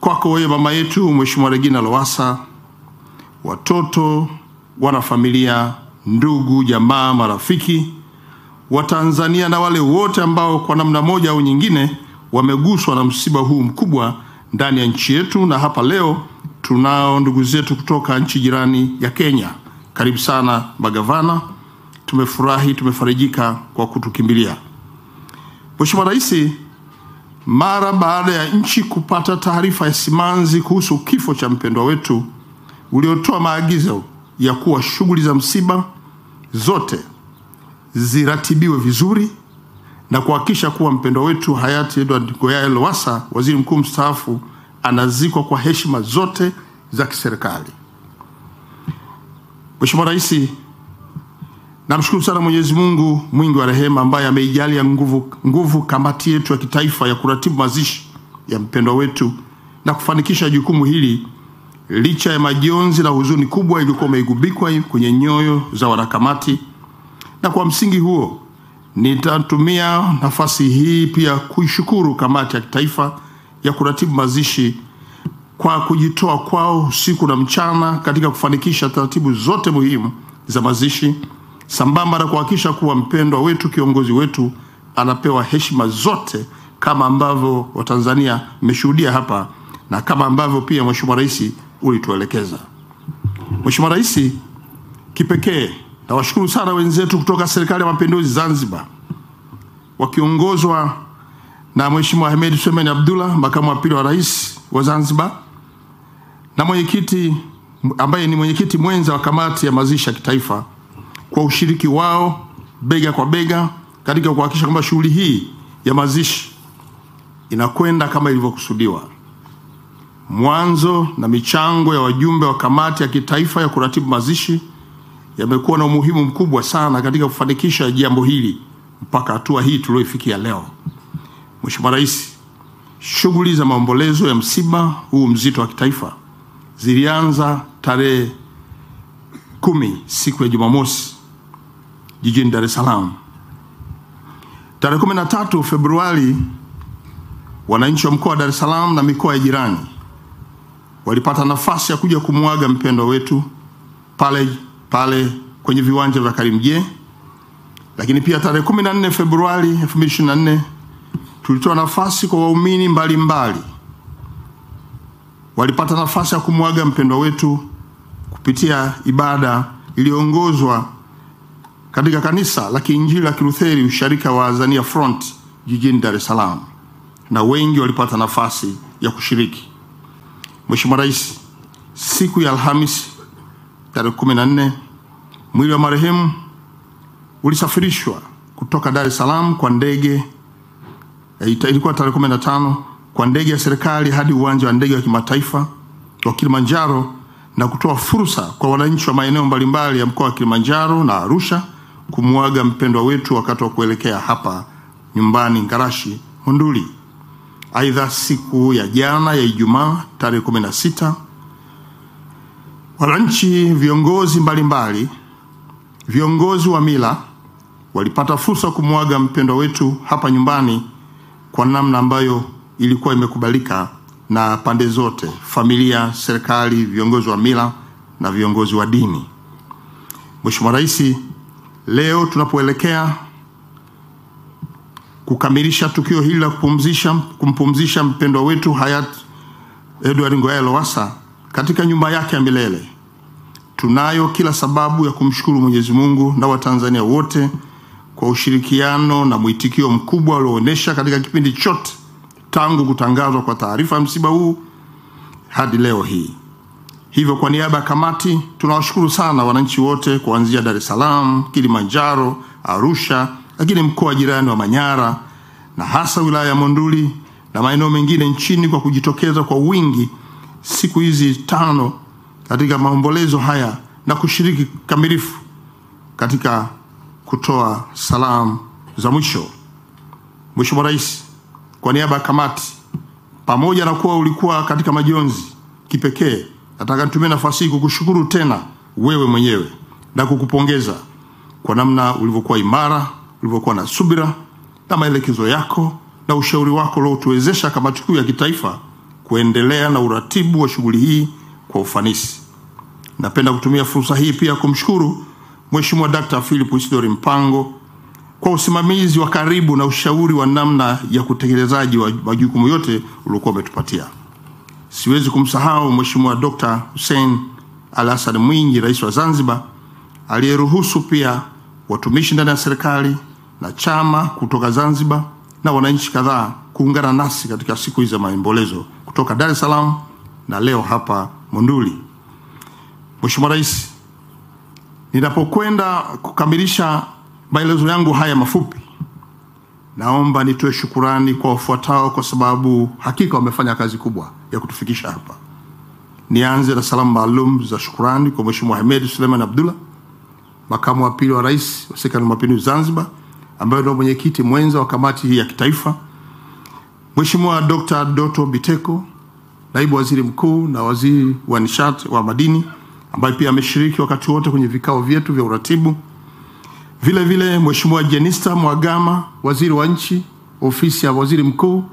kwako wewe mama yetu Mheshimiwa Regina Lowassa, watoto, wanafamilia, ndugu, jamaa, marafiki wa Tanzania na wale wote ambao kwa namna moja au nyingine wameguswa na msiba huu mkubwa ndani ya nchi yetu. Na hapa leo tunao ndugu zetu kutoka nchi jirani ya Kenya. Karibu sana magavana, tumefurahi, tumefarijika kwa kutukimbilia. Mheshimiwa Rais, mara baada ya nchi kupata taarifa ya simanzi kuhusu kifo cha mpendwa wetu, uliotoa maagizo ya kuwa shughuli za msiba zote ziratibiwe vizuri na kuhakikisha kuwa mpendwa wetu hayati Edward Ngoyai Lowassa, waziri mkuu mstaafu, anazikwa kwa heshima zote za kiserikali. Mheshimiwa Rais, namshukuru sana Mwenyezi Mungu mwingi wa rehema ambaye ameijalia nguvu, nguvu kamati yetu ya kitaifa ya kuratibu mazishi ya mpendwa wetu na kufanikisha jukumu hili licha ya majonzi na huzuni kubwa iliyokuwa imeigubikwa kwenye nyoyo za wanakamati. Na kwa msingi huo nitatumia nafasi hii pia kuishukuru kamati ya kitaifa ya kuratibu mazishi kwa kujitoa kwao usiku na mchana katika kufanikisha taratibu zote muhimu za mazishi sambamba na kuhakikisha kuwa mpendwa wetu kiongozi wetu anapewa heshima zote kama ambavyo Watanzania mmeshuhudia hapa na kama ambavyo pia Mheshimiwa Rais ulituelekeza. Mheshimiwa Rais, kipekee nawashukuru sana wenzetu kutoka Serikali ya Mapinduzi Zanzibar wakiongozwa na Mheshimiwa Hemed Suleiman Abdullah, makamu wa pili wa rais wa Zanzibar na mwenyekiti ambaye ni mwenyekiti mwenza wa kamati ya mazishi ya kitaifa kwa ushiriki wao bega kwa bega katika kuhakikisha kwamba shughuli hii ya mazishi inakwenda kama ilivyokusudiwa. Mwanzo na michango ya wajumbe wa kamati ya kitaifa ya kuratibu mazishi yamekuwa na umuhimu mkubwa sana katika kufanikisha jambo hili mpaka hatua hii tuliyoifikia leo. Mheshimiwa Rais, shughuli za maombolezo ya msiba huu mzito wa kitaifa zilianza tarehe kumi siku ya Jumamosi jijini Dar es Salaam. Tarehe kumi na tatu Februari, wananchi wa mkoa wa Dar es Salaam na mikoa ya jirani walipata nafasi ya kuja kumwaga mpendwa wetu pale pale kwenye viwanja vya Karimjee. Lakini pia tarehe 14 Februari 2024 tulitoa nafasi kwa waumini mbalimbali walipata nafasi ya kumwaga mpendwa wetu kupitia ibada iliyoongozwa katika kanisa la Kiinjili la Kilutheri usharika wa Azania Front jijini Dar es Salaam, na wengi walipata nafasi ya kushiriki. Mheshimiwa Rais, siku ya Alhamisi tarehe 14 mwili wa marehemu ulisafirishwa kutoka Dar es Salaam kwa ndege ilikuwa tarehe 15 kwa ndege ya serikali hadi uwanja wa ndege wa kimataifa wa Kilimanjaro na kutoa fursa kwa wananchi wa maeneo mbalimbali ya mkoa wa Kilimanjaro na Arusha kumwaga mpendwa wetu wakati wa kuelekea hapa nyumbani Ngarashi Monduli. Aidha, siku ya jana ya Ijumaa tarehe 16 wananchi, viongozi mbalimbali, mbali, viongozi wa mila walipata fursa kumwaga mpendwa wetu hapa nyumbani kwa namna ambayo ilikuwa imekubalika na pande zote, familia, serikali, viongozi wa mila na viongozi wa dini. Mheshimiwa Rais, leo tunapoelekea kukamilisha tukio hili la kupumzisha kumpumzisha mpendwa wetu hayat Edward Ngoyai Lowassa katika nyumba yake ya milele, tunayo kila sababu ya kumshukuru Mwenyezi Mungu na Watanzania wote kwa ushirikiano na mwitikio mkubwa ulioonyesha katika kipindi chote tangu kutangazwa kwa taarifa ya msiba huu hadi leo hii. Hivyo, kwa niaba ya kamati tunawashukuru sana wananchi wote kuanzia Dar es Salaam, Kilimanjaro, Arusha, lakini mkoa wa jirani wa Manyara na hasa wilaya ya Monduli na maeneo mengine nchini kwa kujitokeza kwa wingi siku hizi tano katika maombolezo haya na kushiriki kamilifu katika kutoa salamu za mwisho. Mheshimiwa Rais, kwa niaba ya kamati, pamoja na kuwa ulikuwa katika majonzi kipekee, nataka nitumie nafasi hii kukushukuru tena wewe mwenyewe na kukupongeza kwa namna ulivyokuwa imara, ulivyokuwa na subira na maelekezo yako na ushauri wako uliotuwezesha kamati kuu ya kitaifa kuendelea na uratibu wa shughuli hii kwa ufanisi. Napenda kutumia fursa hii pia kumshukuru Mheshimiwa Dkt. Philip Isidori Mpango kwa usimamizi wa karibu na ushauri wa namna ya kutekelezaji wa majukumu yote uliokuwa umetupatia. Siwezi kumsahau Mheshimiwa Dr. Hussein Al-Hassan Mwinyi, Rais wa Zanzibar, aliyeruhusu pia watumishi ndani ya serikali na chama kutoka Zanzibar na wananchi kadhaa kuungana nasi katika siku hizi za maombolezo kutoka Dar es Salaam na leo hapa Monduli. Mheshimiwa Rais, ninapokwenda kukamilisha maelezo yangu haya mafupi, naomba nitoe shukurani kwa wafuatao, kwa sababu hakika wamefanya kazi kubwa ya kutufikisha hapa. Nianze na salamu maalum za shukurani kwa Mheshimiwa Hemed Suleiman Abdullah, makamu wa pili wa rais wa Serikali ya Mapinduzi Zanzibar, ambaye ndio mwenyekiti mwenza wa kamati hii ya kitaifa, Mheshimiwa Dr. Doto Biteko, naibu waziri mkuu na waziri wa nishati wa madini, ambaye pia ameshiriki wakati wote kwenye vikao vyetu vya uratibu. Vile vile Mheshimiwa Jenista Mwagama, waziri wa nchi ofisi ya waziri mkuu,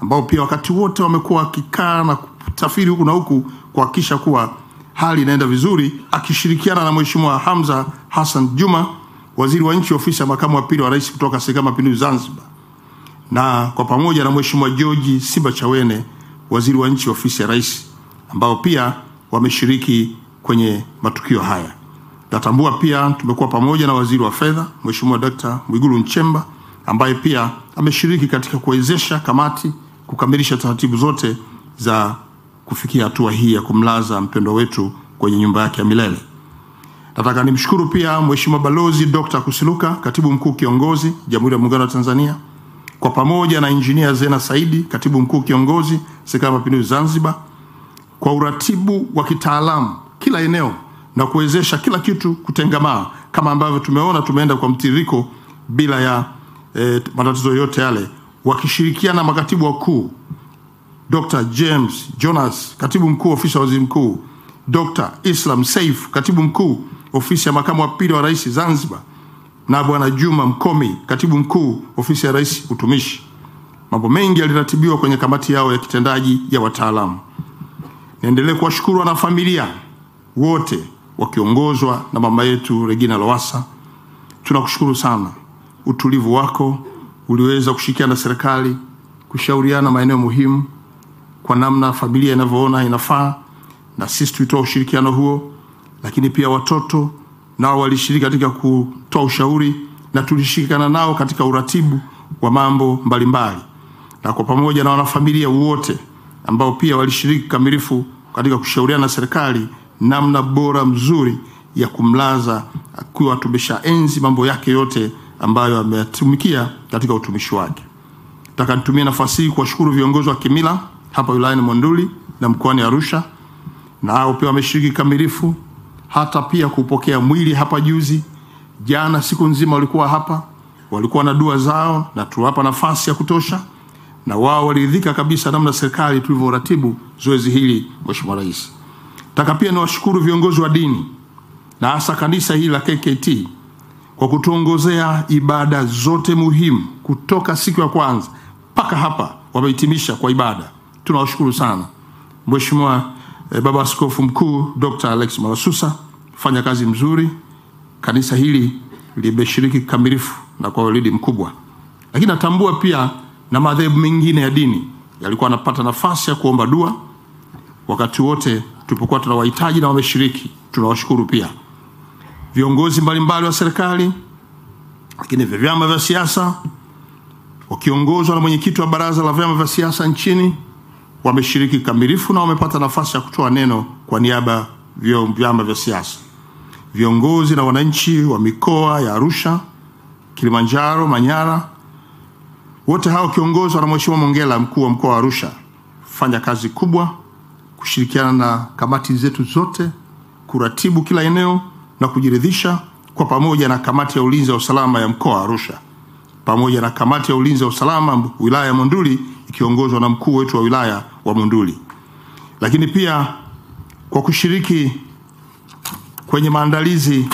ambao pia wakati wote wamekuwa wakikaa na kusafiri huku na huku kuhakikisha kuwa hali inaenda vizuri, akishirikiana na Mheshimiwa Hamza Hassan Juma, waziri wa nchi ofisi ya makamu wa pili wa rais kutoka Serikali ya Mapinduzi Zanzibar, na kwa pamoja na Mheshimiwa George Simba Chawene, waziri wa nchi ofisi ya rais, ambao pia wameshiriki kwenye matukio haya. Natambua pia tumekuwa pamoja na waziri wa fedha Mheshimiwa Dkt. Mwigulu Nchemba ambaye pia ameshiriki katika kuwezesha kamati kukamilisha taratibu zote za kufikia hatua hii ya kumlaza mpendwa wetu kwenye nyumba yake ya milele. Nataka nimshukuru pia Mheshimiwa Balozi Dr. Kusiluka, katibu mkuu kiongozi Jamhuri ya Muungano wa Tanzania, kwa pamoja na Injinia Zena Saidi, katibu mkuu kiongozi Serikali ya Mapinduzi Zanzibar, kwa uratibu wa kitaalamu kila eneo na kuwezesha kila kitu kutengamaa kama ambavyo tumeona tumeenda kwa mtiririko bila ya eh, matatizo yote yale, wakishirikiana na makatibu wakuu Dr. James Jonas, katibu mkuu ofisi ya waziri mkuu, Dr. Islam Saif, katibu mkuu ofisi ya makamu wa pili wa rais Zanzibar, na bwana Juma Mkomi, katibu mkuu ofisi ya rais utumishi. Mambo mengi yaliratibiwa kwenye kamati yao ya kitendaji ya wataalamu. Niendelee kuwashukuru wanafamilia wote wakiongozwa na mama yetu Regina Lowassa. Tunakushukuru sana, utulivu wako uliweza kushirikiana na serikali kushauriana maeneo muhimu kwa namna familia inavyoona inafaa, na sisi tulitoa ushirikiano huo, lakini pia watoto nao walishiriki katika kutoa ushauri na tulishirikiana nao katika uratibu wa mambo mbalimbali, na kwa pamoja na wanafamilia wote ambao pia walishiriki kikamilifu katika kushauriana na serikali namna bora mzuri ya kumlaza akiwa tumeshaenzi mambo yake yote ambayo ameyatumikia katika utumishi wake. Nataka nitumie nafasi hii kuwashukuru viongozi wa kimila hapa wilayani Monduli na mkoani Arusha, nao pia wameshiriki kikamilifu, hata pia kupokea mwili hapa juzi. Jana siku nzima walikuwa hapa, walikuwa na dua zao na tuwapa nafasi ya kutosha, na wao waliridhika kabisa namna serikali tulivyoratibu zoezi hili. Mheshimiwa Rais, nataka pia niwashukuru viongozi wa dini na hasa kanisa hili la KKT kwa kutuongozea ibada zote muhimu kutoka siku ya kwanza mpaka hapa wamehitimisha kwa ibada. Tunawashukuru sana. Mheshimiwa eh, Baba Askofu Mkuu Dr. Alex Malasusa fanya kazi mzuri. Kanisa hili limeshiriki kikamilifu na kwa weledi mkubwa, lakini natambua pia na madhehebu mengine ya dini yalikuwa anapata nafasi ya kuomba dua wakati wote tulipokuwa tunawahitaji na wameshiriki. Tunawashukuru pia viongozi mbalimbali wa serikali, lakini vya vyama vya siasa wakiongozwa na mwenyekiti wa baraza la vyama vya siasa nchini wameshiriki kikamilifu na wamepata nafasi ya kutoa neno kwa niaba ya vyama vya siasa. Viongozi na wananchi wa mikoa ya Arusha, Kilimanjaro, Manyara, wote hao wakiongozwa na Mheshimiwa Mongela, mkuu wa mkoa wa Arusha, fanya kazi kubwa kushirikiana na kamati zetu zote kuratibu kila eneo na kujiridhisha kwa pamoja na kamati ya ulinzi wa usalama ya mkoa wa Arusha pamoja na kamati ya ulinzi wa usalama wilaya ya Monduli ikiongozwa na mkuu wetu wa wilaya wa Monduli, lakini pia kwa kushiriki kwenye maandalizi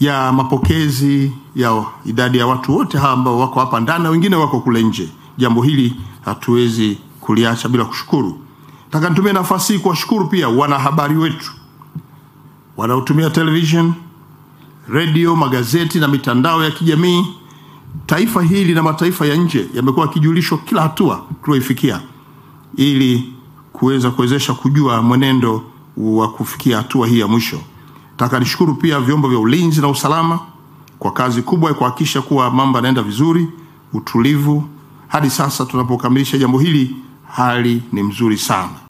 ya mapokezi ya idadi ya watu wote hawa ambao wako hapa ndani na wengine wako kule nje. Jambo hili hatuwezi kuliacha bila kushukuru. Nataka nitumie nafasi hii kuwashukuru pia wanahabari wetu wanaotumia television, redio, magazeti na mitandao ya kijamii. Taifa hili na mataifa ya nje yamekuwa yakijulishwa kila hatua tulioifikia ili kuweza kuwezesha kujua mwenendo wa kufikia hatua hii ya mwisho. Nataka nishukuru pia vyombo vya ulinzi na usalama kwa kazi kubwa ya kuhakikisha kuwa mambo yanaenda vizuri, utulivu. Hadi sasa tunapokamilisha jambo hili, hali ni mzuri sana.